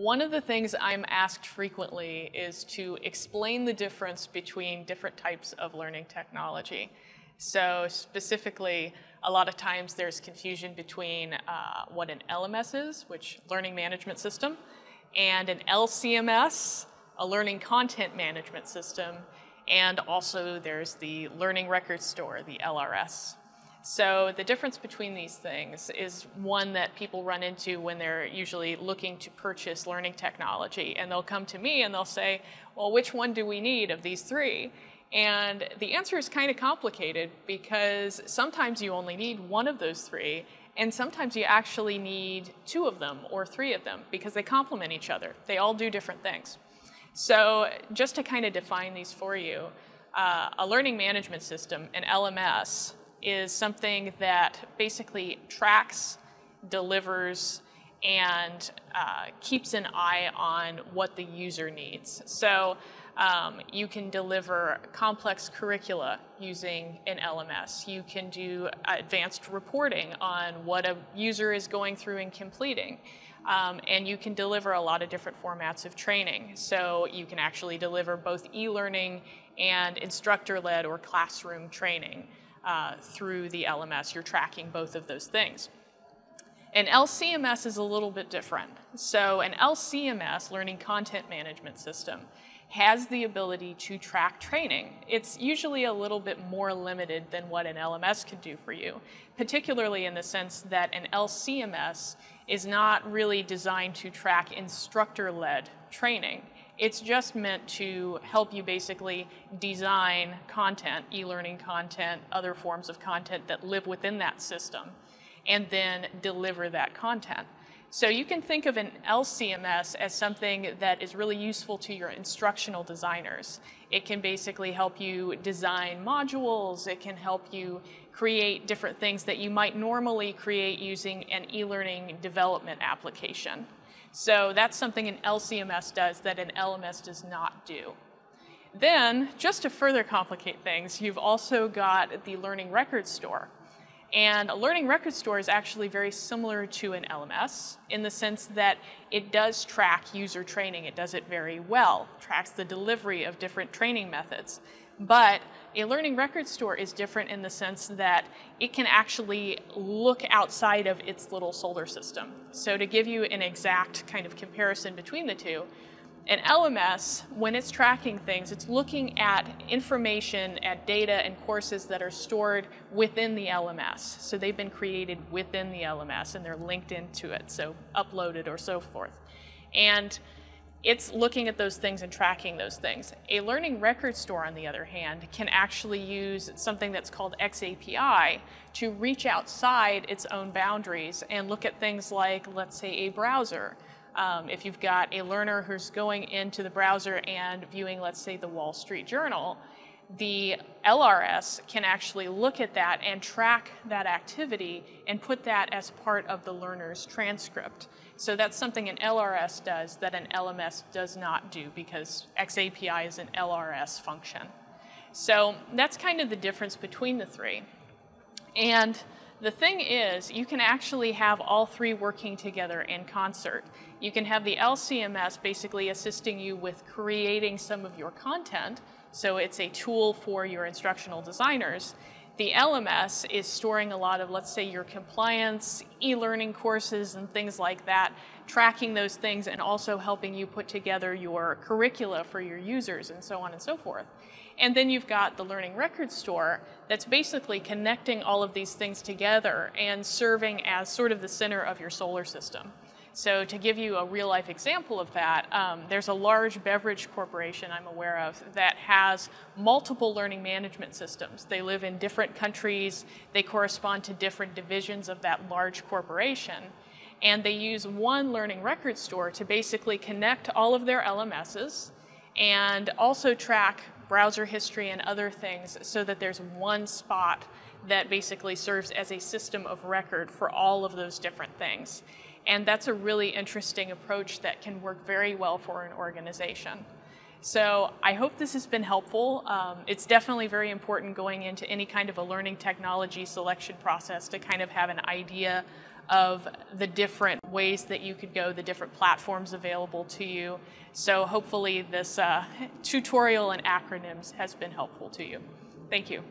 One of the things I'm asked frequently is to explain the difference between different types of learning technology. So specifically, a lot of times there's confusion between uh, what an LMS is, which learning management system, and an LCMS, a learning content management system, and also there's the learning record store, the LRS. So the difference between these things is one that people run into when they're usually looking to purchase learning technology. And they'll come to me and they'll say, well, which one do we need of these three? And the answer is kind of complicated because sometimes you only need one of those three, and sometimes you actually need two of them or three of them because they complement each other. They all do different things. So just to kind of define these for you, uh, a learning management system, an LMS, is something that basically tracks, delivers, and uh, keeps an eye on what the user needs. So um, you can deliver complex curricula using an LMS. You can do advanced reporting on what a user is going through and completing. Um, and you can deliver a lot of different formats of training. So you can actually deliver both e-learning and instructor-led or classroom training uh, through the LMS. You're tracking both of those things. An LCMS is a little bit different. So an LCMS, Learning Content Management System, has the ability to track training. It's usually a little bit more limited than what an LMS can do for you, particularly in the sense that an LCMS is not really designed to track instructor-led training. It's just meant to help you basically design content, e-learning content, other forms of content that live within that system, and then deliver that content. So you can think of an LCMS as something that is really useful to your instructional designers. It can basically help you design modules. It can help you create different things that you might normally create using an e-learning development application. So that's something an LCMS does that an LMS does not do. Then, just to further complicate things, you've also got the Learning Record Store. And a Learning Record Store is actually very similar to an LMS in the sense that it does track user training. It does it very well, tracks the delivery of different training methods. But a learning record store is different in the sense that it can actually look outside of its little solar system. So to give you an exact kind of comparison between the two, an LMS, when it's tracking things, it's looking at information, at data and courses that are stored within the LMS. So they've been created within the LMS and they're linked into it, so uploaded or so forth. And it's looking at those things and tracking those things. A learning record store, on the other hand, can actually use something that's called XAPI to reach outside its own boundaries and look at things like, let's say, a browser. Um, if you've got a learner who's going into the browser and viewing, let's say, the Wall Street Journal, the LRS can actually look at that and track that activity and put that as part of the learner's transcript. So that's something an LRS does that an LMS does not do because XAPI is an LRS function. So that's kind of the difference between the three. And the thing is, you can actually have all three working together in concert. You can have the LCMS basically assisting you with creating some of your content, so it's a tool for your instructional designers. The LMS is storing a lot of, let's say, your compliance, e-learning courses and things like that, tracking those things and also helping you put together your curricula for your users and so on and so forth. And then you've got the Learning Record Store that's basically connecting all of these things together and serving as sort of the center of your solar system. So to give you a real life example of that, um, there's a large beverage corporation I'm aware of that has multiple learning management systems. They live in different countries, they correspond to different divisions of that large corporation. And they use one learning record store to basically connect all of their LMSs and also track browser history and other things so that there's one spot that basically serves as a system of record for all of those different things. And that's a really interesting approach that can work very well for an organization. So I hope this has been helpful. Um, it's definitely very important going into any kind of a learning technology selection process to kind of have an idea of the different ways that you could go, the different platforms available to you. So hopefully this uh, tutorial and acronyms has been helpful to you. Thank you.